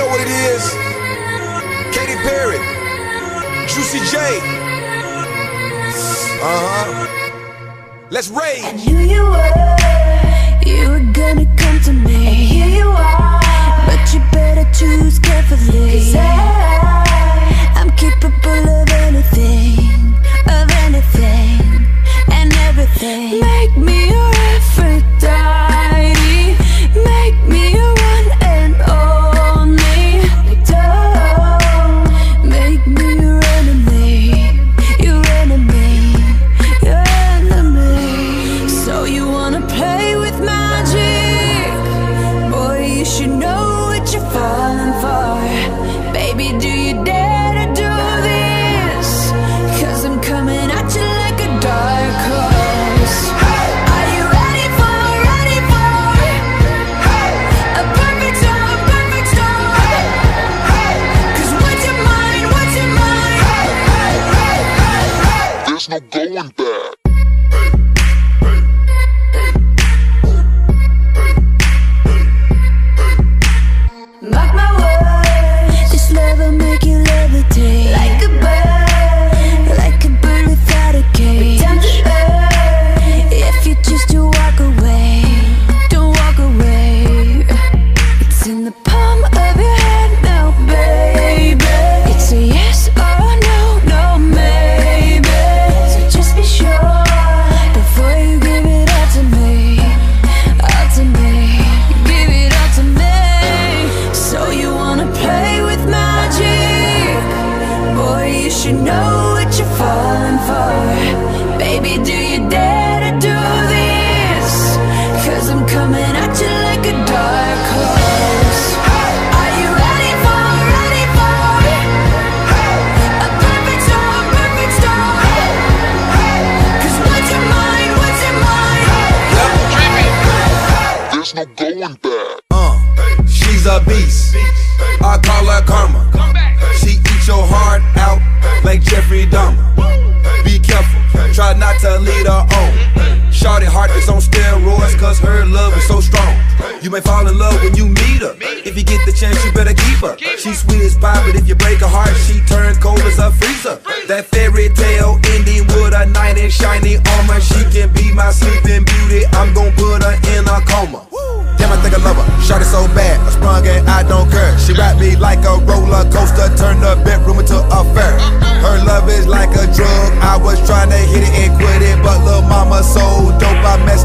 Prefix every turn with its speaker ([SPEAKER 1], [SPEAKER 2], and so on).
[SPEAKER 1] know what it is. Katy Perry, Juicy J. Uh huh. Let's rage.
[SPEAKER 2] I knew you were, you were gonna come to me. And here you are,
[SPEAKER 3] no going back.
[SPEAKER 2] You know what you're falling for. Baby, do you dare to do this? Cause I'm coming at you like a dark horse. Are you ready for, ready for a perfect storm, perfect storm? Cause what's your mind, what's your mind?
[SPEAKER 3] There's no going back.
[SPEAKER 1] Uh, she's a beast. I call her karma. She eats your heart like Jeffrey Dahmer. Be careful, try not to lead her on. Shorty heart is on steroids, cause her love is so strong. You may fall in love when you meet her. If you get the chance, you better keep her. She's sweet as pie, but if you break her heart, she turns cold as a freezer. That fairy tale ending with a knight in shiny armor. She can be my sleeping beauty. I'm gonna put her in a coma. Damn, I think I love her. Shot it so bad, I sprung and I don't care. She wrapped me like a roller coaster, turned the bedroom into I was trying to hit it and quit it, but little mama so dope, I messed